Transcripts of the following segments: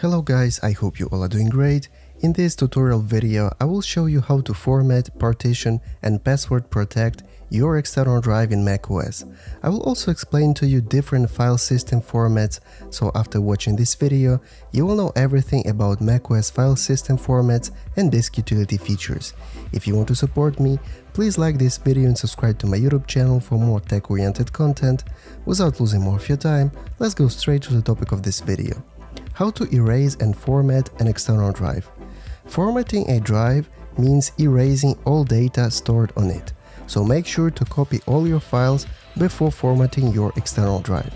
Hello guys, I hope you all are doing great. In this tutorial video, I will show you how to format, partition and password protect your external drive in macOS. I will also explain to you different file system formats, so after watching this video, you will know everything about macOS file system formats and disk utility features. If you want to support me, please like this video and subscribe to my YouTube channel for more tech-oriented content. Without losing more of your time, let's go straight to the topic of this video. How to erase and format an external drive. Formatting a drive means erasing all data stored on it so make sure to copy all your files before formatting your external drive.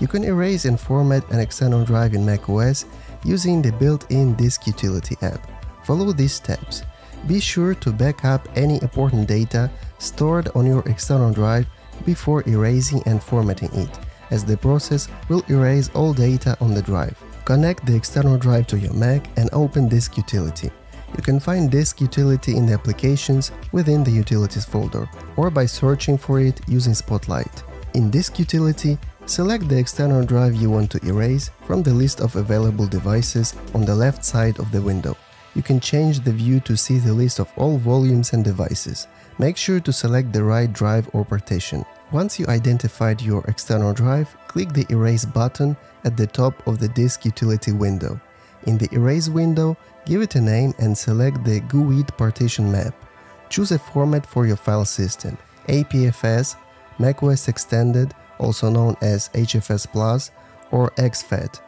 You can erase and format an external drive in macOS using the built-in Disk Utility app. Follow these steps. Be sure to back up any important data stored on your external drive before erasing and formatting it, as the process will erase all data on the drive. Connect the external drive to your Mac and open Disk Utility. You can find Disk Utility in the Applications within the Utilities folder, or by searching for it using Spotlight. In Disk Utility, select the external drive you want to erase from the list of available devices on the left side of the window. You can change the view to see the list of all volumes and devices. Make sure to select the right drive or partition. Once you identified your external drive, click the Erase button at the top of the Disk Utility window. In the Erase window, give it a name and select the GUID partition map. Choose a format for your file system, APFS, macOS Extended, also known as HFS Plus, or exFAT.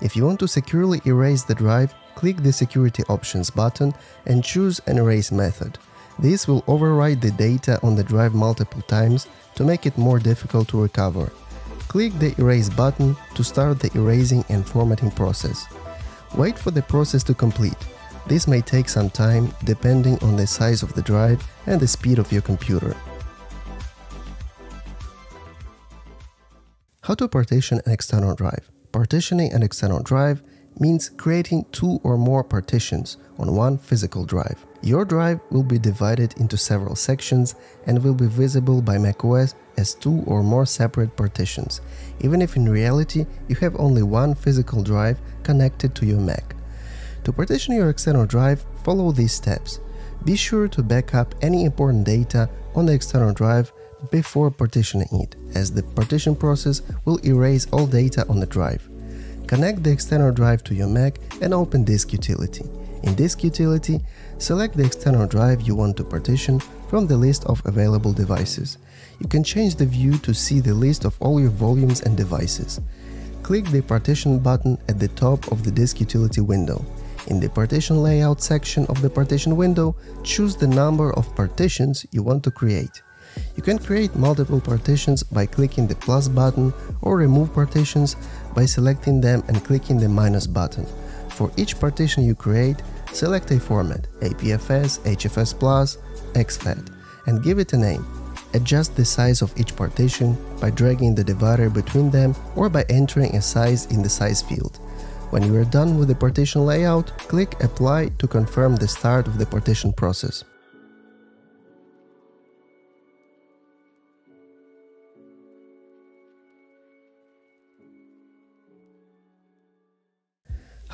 If you want to securely erase the drive, click the Security Options button and choose an erase method. This will overwrite the data on the drive multiple times to make it more difficult to recover. Click the Erase button to start the erasing and formatting process. Wait for the process to complete. This may take some time depending on the size of the drive and the speed of your computer. How to partition an external drive. Partitioning an external drive means creating two or more partitions on one physical drive. Your drive will be divided into several sections and will be visible by macOS as two or more separate partitions, even if in reality you have only one physical drive connected to your Mac. To partition your external drive, follow these steps. Be sure to back up any important data on the external drive before partitioning it, as the partition process will erase all data on the drive. Connect the external drive to your Mac and open Disk Utility. In Disk Utility, select the external drive you want to partition from the list of available devices. You can change the view to see the list of all your volumes and devices. Click the Partition button at the top of the Disk Utility window. In the Partition Layout section of the partition window, choose the number of partitions you want to create. You can create multiple partitions by clicking the plus button or remove partitions by selecting them and clicking the minus button. For each partition you create, select a format, APFS, HFS exFAT, and give it a name. Adjust the size of each partition by dragging the divider between them or by entering a size in the size field. When you are done with the partition layout, click Apply to confirm the start of the partition process.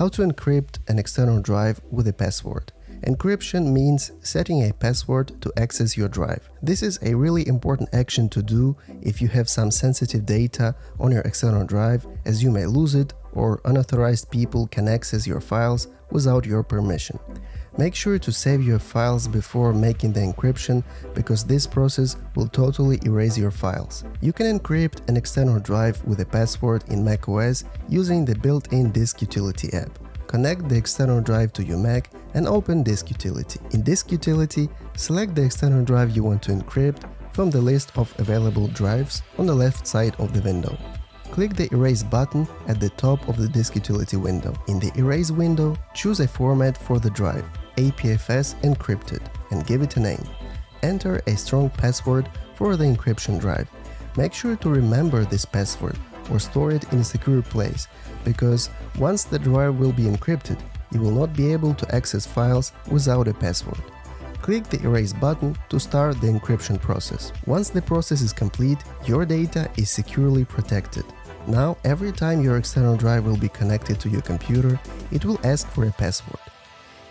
How to encrypt an external drive with a password. Encryption means setting a password to access your drive. This is a really important action to do if you have some sensitive data on your external drive as you may lose it or unauthorized people can access your files without your permission. Make sure to save your files before making the encryption because this process will totally erase your files. You can encrypt an external drive with a password in macOS using the built-in Disk Utility app. Connect the external drive to your Mac and open Disk Utility. In Disk Utility, select the external drive you want to encrypt from the list of available drives on the left side of the window. Click the Erase button at the top of the Disk Utility window. In the Erase window, choose a format for the drive, APFS encrypted, and give it a name. Enter a strong password for the encryption drive. Make sure to remember this password or store it in a secure place, because once the drive will be encrypted, you will not be able to access files without a password. Click the Erase button to start the encryption process. Once the process is complete, your data is securely protected. Now, every time your external drive will be connected to your computer, it will ask for a password.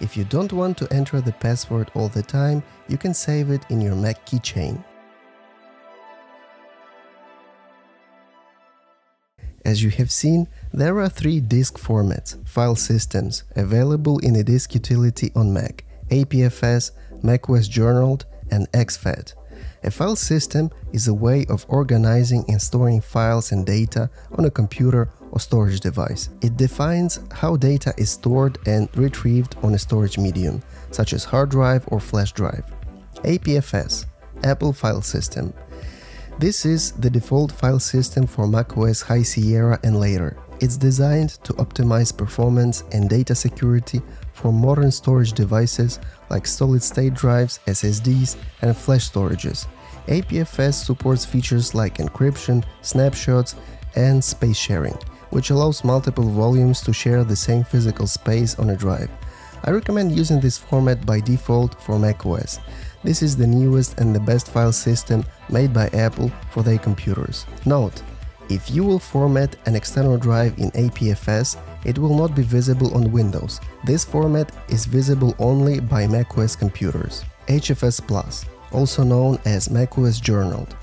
If you don't want to enter the password all the time, you can save it in your Mac keychain. As you have seen, there are three disk formats, file systems, available in a disk utility on Mac, APFS, macOS Journaled, and exFAT. A file system is a way of organizing and storing files and data on a computer or storage device. It defines how data is stored and retrieved on a storage medium, such as hard drive or flash drive. APFS Apple File System This is the default file system for macOS High Sierra and later. It's designed to optimize performance and data security for modern storage devices like solid-state drives, SSDs, and flash storages. APFS supports features like encryption, snapshots, and space sharing, which allows multiple volumes to share the same physical space on a drive. I recommend using this format by default for macOS. This is the newest and the best file system made by Apple for their computers. Note, if you will format an external drive in APFS, it will not be visible on Windows. This format is visible only by macOS computers. HFS Plus, also known as macOS Journaled.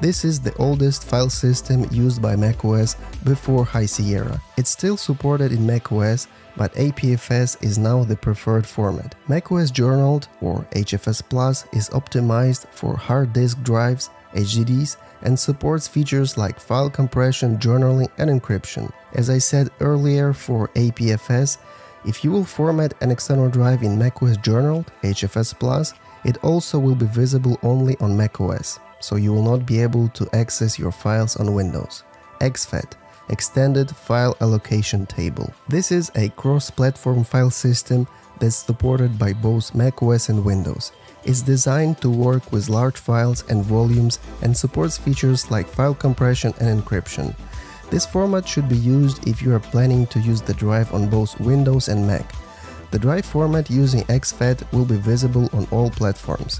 This is the oldest file system used by macOS before High Sierra. It's still supported in macOS, but APFS is now the preferred format. macOS Journaled, or HFS Plus, is optimized for hard disk drives HDDs, and supports features like file compression, journaling, and encryption. As I said earlier for APFS, if you will format an external drive in macOS Journal, HFS Plus, it also will be visible only on macOS, so you will not be able to access your files on Windows. exFAT Extended File Allocation Table. This is a cross-platform file system that's supported by both macOS and Windows. It's designed to work with large files and volumes and supports features like file compression and encryption. This format should be used if you are planning to use the drive on both Windows and Mac. The drive format using exFAT will be visible on all platforms.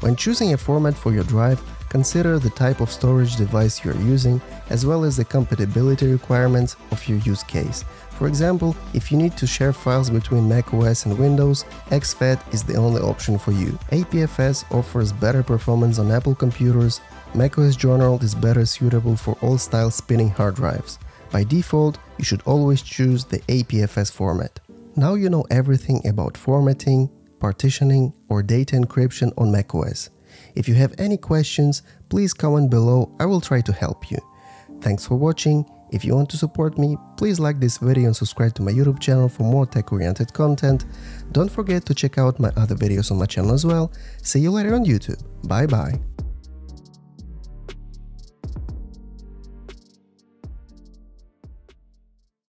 When choosing a format for your drive, consider the type of storage device you are using as well as the compatibility requirements of your use case. For example, if you need to share files between macOS and Windows, exFAT is the only option for you. APFS offers better performance on Apple computers, macOS Journal is better suitable for all style spinning hard drives. By default, you should always choose the APFS format. Now you know everything about formatting, partitioning, or data encryption on macOS. If you have any questions, please comment below, I will try to help you. Thanks for watching if you want to support me, please like this video and subscribe to my YouTube channel for more tech-oriented content. Don't forget to check out my other videos on my channel as well. See you later on YouTube. Bye bye.